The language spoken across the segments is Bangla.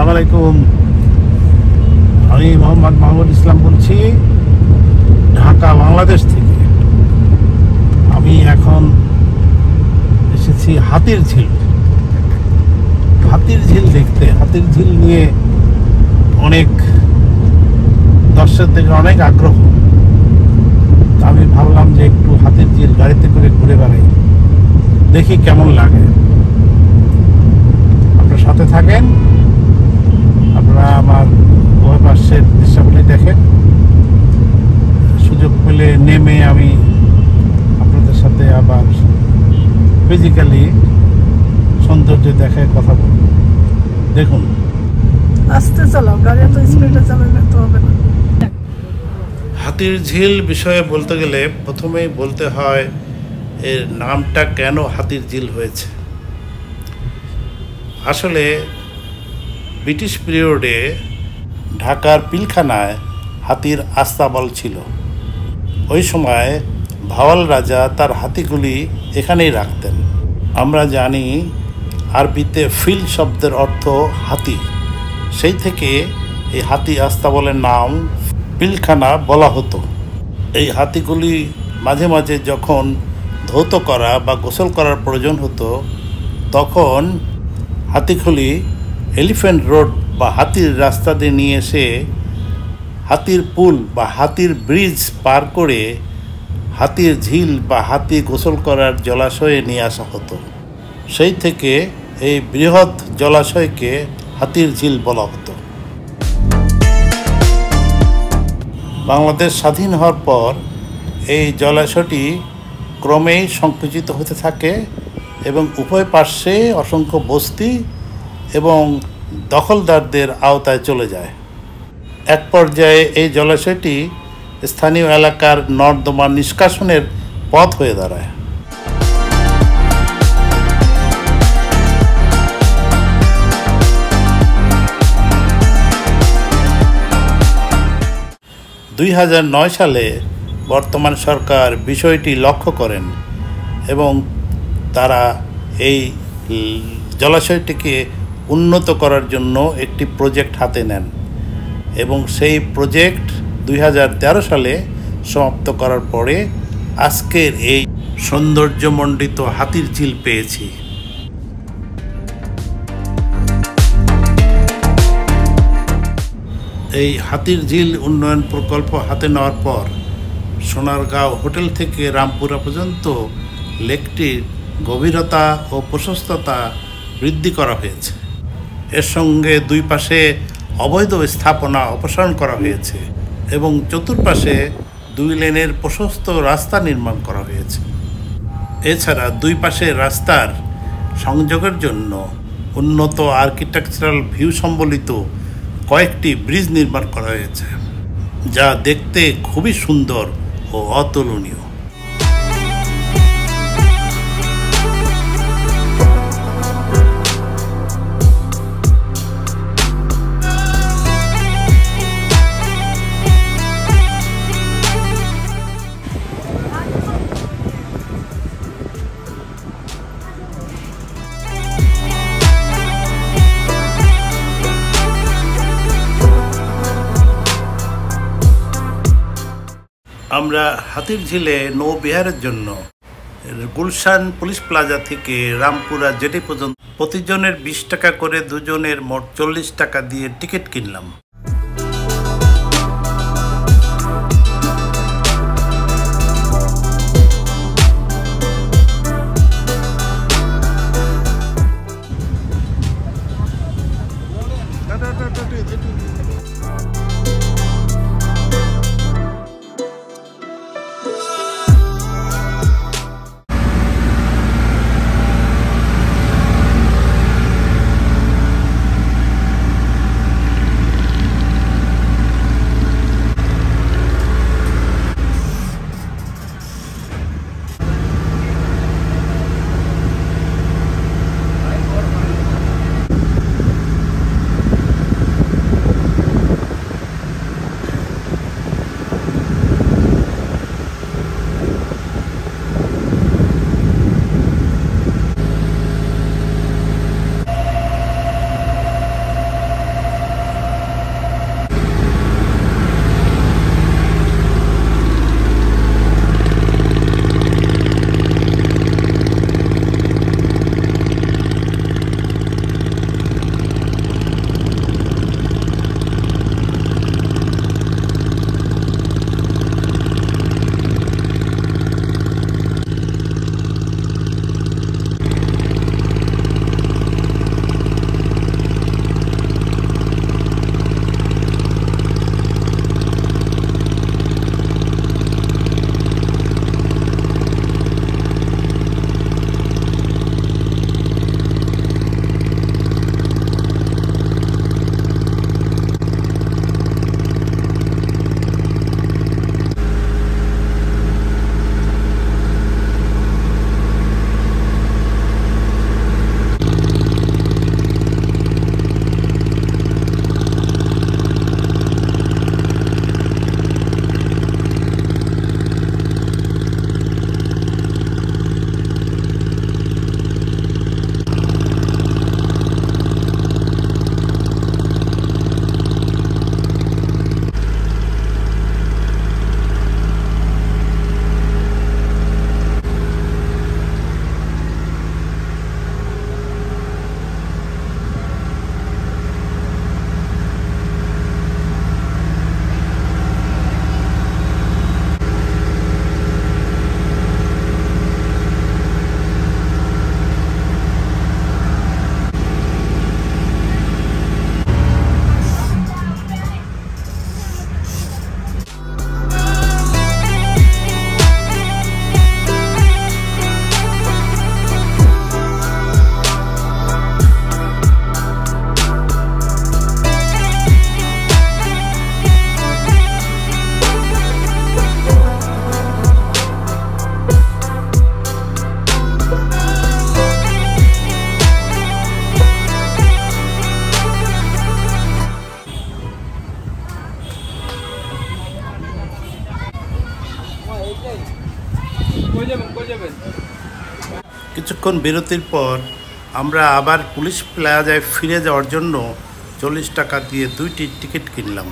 আলাইকুম। আমি মোহাম্মদ মাহমুদ ইসলাম বলছি, ঢাকা, বাংলাদেশ থেকে। আমি এখন এসেছি হাতির ঝিল। হাতির ঝিল দেখতে, হাতির ঝিল নিয়ে অনেক দর্শক থেকে অনেক আগ্রহ। আমি ভাবলাম যে একটু হাতির ঝিল গাড়িতে করে ঘুরে বেড়াই। দেখি কেমন লাগে। আপনার সাথে থাকেন আপনারা আমার ওই পাশের দৃশ্যাবলী দেখেন সুযোগ পেলে নেমে আমি আপনাদের সাথে আবার ফিজিক্যালি সৌন্দর্য দেখায় কথা বলব। দেখুন। আস্তে চালাও গাড়ি এত স্পিডে চালালে তো হবে না। হাতির ঝিল বিষয়ে বলতে গেলে প্রথমেই বলতে হয় এর নামটা কেন হাতির ঝিল হয়েছে? আসলে ব্রিটিশ পিরিয়ডে ঢাকার পিলখানায় হাতির আস্তাবল ছিল। ওই সময় ভাওয়াল রাজা তার হাতিগুলি এখানেই রাখতেন। আমরা জানি আরবিতে ফিল শব্দের অর্থ হাতি। সেই থেকে এই হাতি আস্তাবলের নাম পিলখানা বলা হতো। এই হাতিগুলি মাঝে মাঝে যখন ধৌত করা বা গোসল করার প্রয়োজন হতো, তখন হাতিগুলি এলিফ্যান্ট রোড বা হাতির রাস্তা দিয়ে নিয়ে এসে হাতির পুল বা হাতির ব্রিজ পার করে হাতির ঝিল বা হাতি গোসল করার জলাশয়ে নিয়ে আসা হতো। সেই থেকে এই বৃহৎ জলাশয়কে হাতির ঝিল বলা হতো। বাংলাদেশ স্বাধীন হওয়ার পর এই জলাশয়টি ক্রমেই সংকুচিত হতে থাকে এবং উভয় পার্শ্বে অসংখ্য বস্তি এবং দখলদারদের আওতায় চলে যায়। এক পর্যায়ে এই জলাশয়টি স্থানীয় এলাকার নর্দমা নিষ্কাশনের পথ হয়ে দাঁড়ায়। দুই নয় সালে বর্তমান সরকার বিষয়টি লক্ষ্য করেন এবং তারা এই জলাশয়টিকে উন্নত করার জন্য একটি প্রজেক্ট হাতে নেন। এবং সেই প্রজেক্ট দুই হাজার তেরো সালে সমাপ্ত করার পরে আজকের এই সৌন্দর্যমণ্ডিত হাতির ঝিল পেয়েছি। এই হাতির ঝিল উন্নয়ন প্রকল্প হাতে নেওয়ার পর সোনারগাঁও হোটেল থেকে রামপুরা পর্যন্ত লেকটির গভীরতা ও প্রশস্ততা বৃদ্ধি করা হয়েছে। এর সঙ্গে দুই পাশে অবৈধ স্থাপনা অপসারণ করা হয়েছে এবং চতুর্পাশে দুই লেনের প্রশস্ত রাস্তা নির্মাণ করা হয়েছে। এছাড়া দুই পাশে রাস্তার সংযোগের জন্য উন্নত আর্কিটেকচারাল ভিউ সম্বলিত কয়েকটি ব্রিজ নির্মাণ করা হয়েছে, যা দেখতে খুবই সুন্দর ও অতুলনীয়। আমরা হাতির ঝিলে নৌবিহারের জন্য গুলশান পুলিশ প্লাজা থেকে রামপুরা জেটি পর্যন্ত প্রতিজনের বিশ টাকা করে দুজনের মোট চল্লিশ টাকা দিয়ে টিকিট কিনলাম। কিছুক্ষণ বিরতির পর আমরা আবার পুলিশ প্লাজায় ফিরে যাওয়ার জন্য চল্লিশ টাকা দিয়ে দুইটি টিকিট কিনলাম।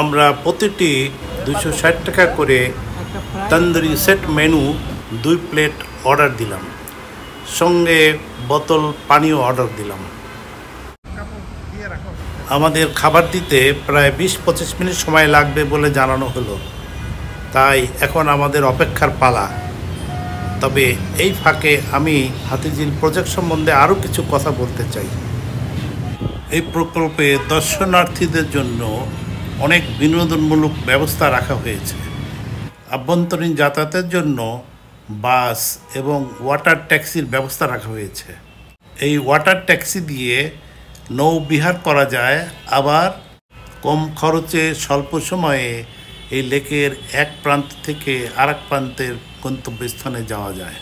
আমরা প্রতিটি দুশো ষাট টাকা করে তন্দুরি সেট মেনু দুই প্লেট অর্ডার দিলাম। সঙ্গে বোতল পানিও অর্ডার দিলাম। আমাদের খাবার দিতে প্রায় বিশ পঁচিশ মিনিট সময় লাগবে বলে জানানো হলো। তাই এখন আমাদের অপেক্ষার পালা। তবে এই ফাঁকে আমি হাতিঝিল প্রজেক্ট সম্বন্ধে আরও কিছু কথা বলতে চাই। এই প্রকল্পে দর্শনার্থীদের জন্য অনেক বিনোদনমূলক ব্যবস্থা রাখা হয়েছে। আভ্যন্তরীণ যাতায়াতের জন্য বাস এবং ওয়াটার ট্যাক্সির ব্যবস্থা রাখা হয়েছে। এই ওয়াটার ট্যাক্সি দিয়ে নৌবিহার করা যায়, আবার কম খরচে স্বল্প সময়ে এই লেকের এক প্রান্ত থেকে আরেক প্রান্তের গন্তব্যস্থানে যাওয়া যায়।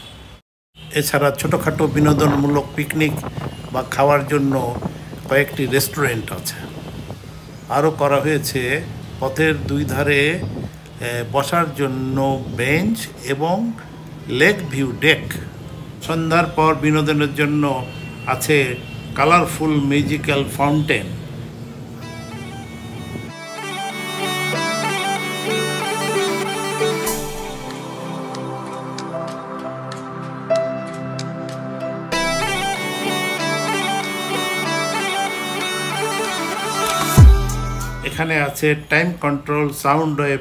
এছাড়া ছোটোখাটো বিনোদনমূলক পিকনিক বা খাওয়ার জন্য কয়েকটি রেস্টুরেন্ট আছে। আরও করা হয়েছে পথের দুই ধারে বসার জন্য বেঞ্চ এবং লেক ভিউ ডেক। সন্ধ্যার পর বিনোদনের জন্য আছে কালারফুল মিউজিক্যাল ফাউন্টেন। এখানে আছে time control sound wave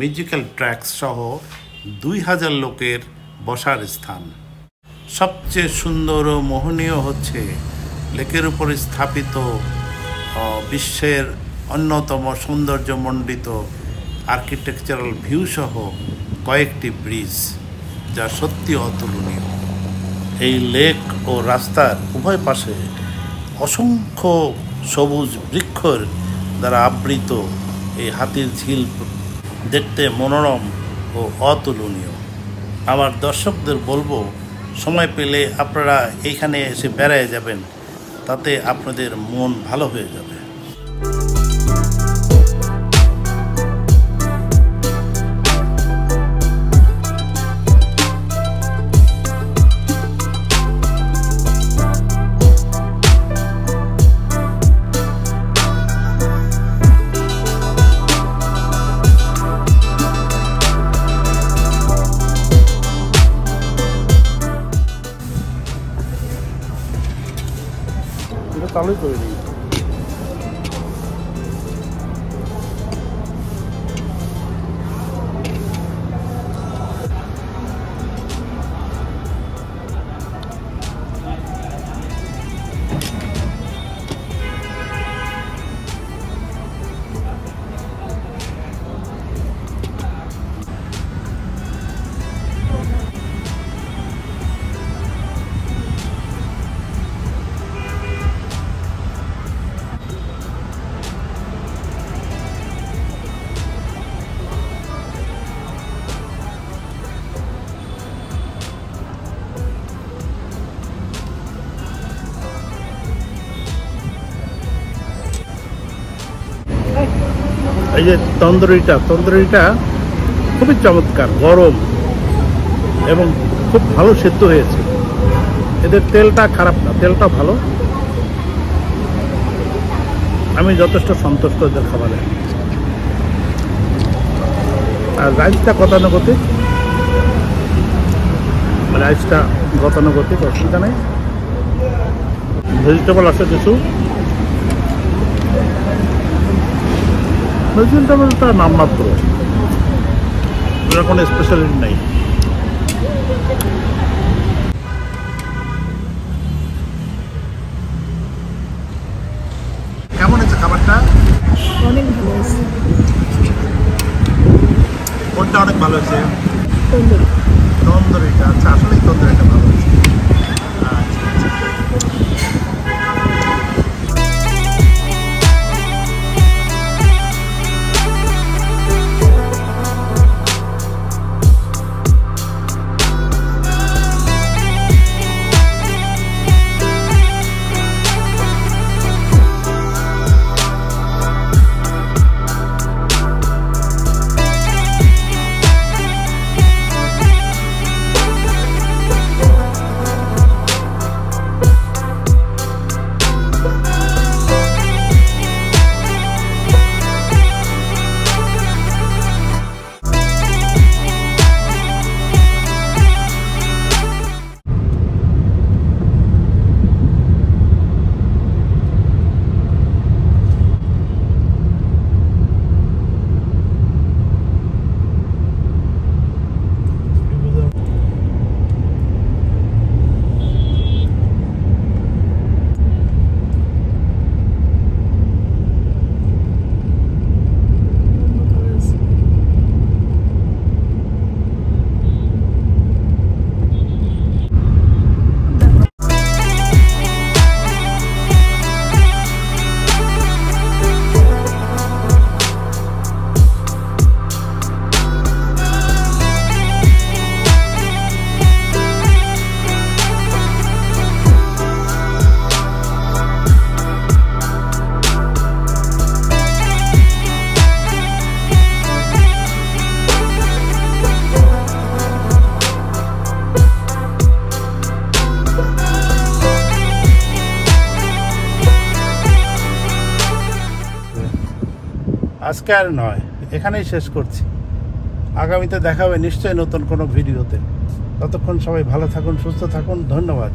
musical tracks সহ দুই হাজার লোকের বসার স্থান। সবচেয়ে সুন্দর ও মোহনীয় হচ্ছে লেকের উপরে স্থাপিত বিশ্বের অন্যতম সৌন্দর্যমণ্ডিত আর্কিটেকচারাল ভিউ সহ কয়েকটি ব্রিজ যা সত্যি অতুলনীয়। এই লেক ও রাস্তার উভয় পাশে অসংখ্য সবুজ বৃক্ষর দ্বারা আবৃত এই হাতির ঝিল দেখতে মনোরম ও অতুলনীয়। আমার দর্শকদের বলব, সময় পেলে আপনারা এইখানে এসে বেড়ায় যাবেন, তাতে আপনাদের মন ভালো হয়ে যাবে। এটা চালুই করে দিই এই যে তন্দুরিটা তন্দুরিটা খুবই চমৎকার, গরম এবং খুব ভালো সেদ্ধ হয়েছে। এদের তেলটা খারাপ না, তেলটা ভালো। আমি যথেষ্ট সন্তুষ্ট এদের খাবারে। আর রাইসটা গতানুগতিক। রাইসটা গতানুগতিক, অসুবিধা নেই। ভেজিটেবল আছে কিছু। ভেজিটেবলটা নামমাত্র ওটা কোনো স্পেশালিটি নেই। কেমন খাবারটা? অনেক ভালো আছে কোনটা অনেক ভালো হয়েছে? তন্দুরি। তন্দুরিটা। আচ্ছা আসলেই তন্দুরিটা ভালো। আজকে আর নয়, এখানেই শেষ করছি। আগামীতে দেখা হবে নিশ্চয়ই নতুন কোনো ভিডিওতে। ততক্ষণ সবাই ভালো থাকুন, সুস্থ থাকুন, ধন্যবাদ।